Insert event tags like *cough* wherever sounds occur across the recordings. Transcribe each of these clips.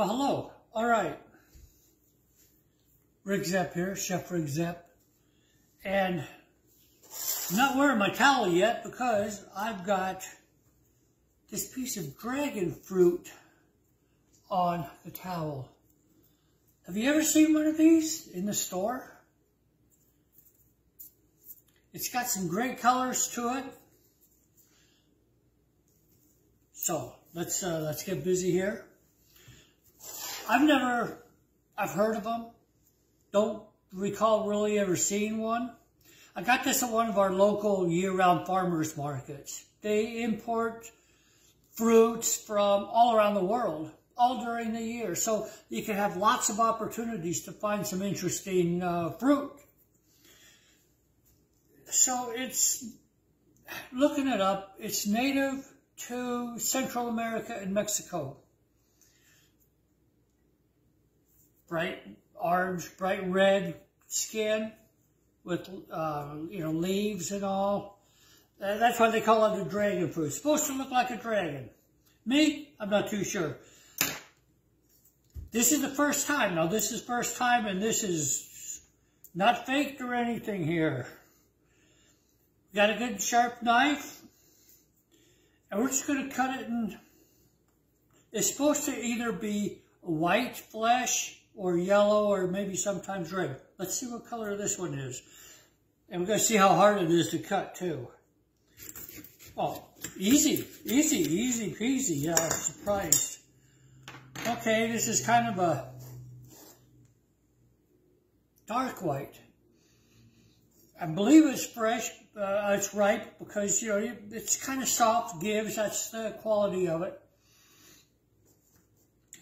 Well, hello. All right. Rick Zepp here, Chef Rick Zepp. And I'm not wearing my towel yet because I've got this piece of dragon fruit on the towel. Have you ever seen one of these in the store? It's got some great colors to it. So let's uh, let's get busy here. I've never, I've heard of them. Don't recall really ever seeing one. I got this at one of our local year-round farmers markets. They import fruits from all around the world, all during the year. So you can have lots of opportunities to find some interesting uh, fruit. So it's, looking it up, it's native to Central America and Mexico. Bright orange, bright red skin with, uh, you know, leaves and all. That's why they call it a dragon fruit. It's supposed to look like a dragon. Me, I'm not too sure. This is the first time. Now, this is first time, and this is not faked or anything here. Got a good sharp knife. And we're just going to cut it in. It's supposed to either be white flesh or yellow or maybe sometimes red. Let's see what color this one is. And we're going to see how hard it is to cut too. Oh, easy, easy, easy peasy. Yeah, I'm surprised. Okay, this is kind of a dark white. I believe it's fresh, uh, it's ripe because, you know, it's kind of soft, gives, that's the quality of it.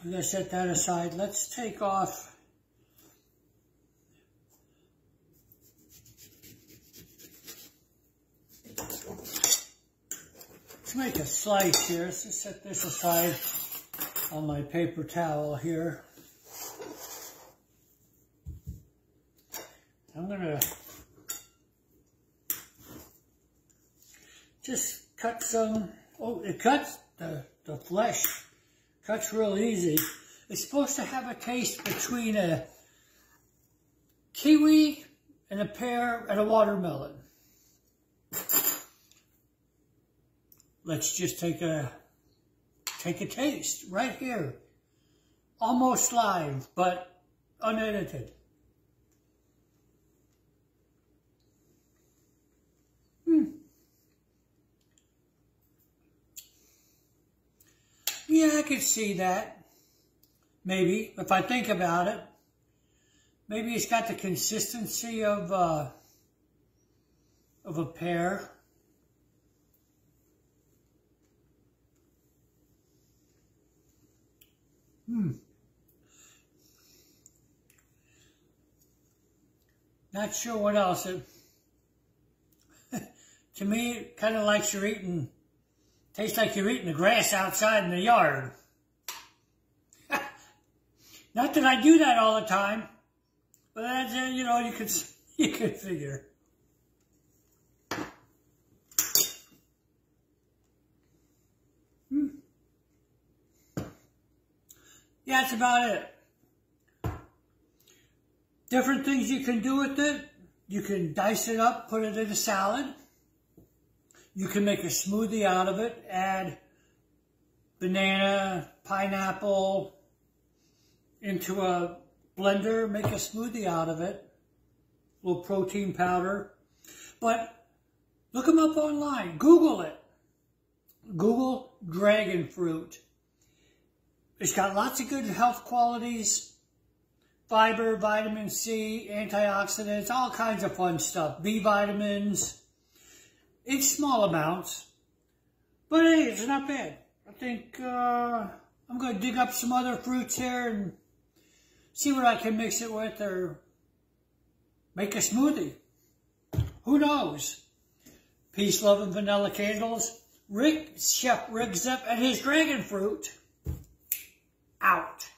I'm going to set that aside. Let's take off Let's make a slice here. Let's just set this aside on my paper towel here. I'm going to just cut some, oh, it cuts the, the flesh, cuts real easy. It's supposed to have a taste between a kiwi and a pear and a watermelon. Let's just take a, take a taste right here. Almost live, but unedited. Yeah, I could see that. Maybe, if I think about it. Maybe it's got the consistency of, uh, of a pear. Hmm. Not sure what else. It, *laughs* to me, it kind of like you're eating Tastes like you're eating the grass outside in the yard. *laughs* Not that I do that all the time, but that's, uh, you know, you could, *laughs* you could figure. Hmm. Yeah, that's about it. Different things you can do with it. You can dice it up, put it in a salad. You can make a smoothie out of it, add banana, pineapple into a blender, make a smoothie out of it, a little protein powder. But look them up online, Google it. Google dragon fruit. It's got lots of good health qualities, fiber, vitamin C, antioxidants, all kinds of fun stuff, B vitamins, it's small amounts, but hey, it's not bad. I think uh, I'm going to dig up some other fruits here and see what I can mix it with or make a smoothie. Who knows? Peace, love, and vanilla candles. Rick, Chef Rick Zepp and his dragon fruit out.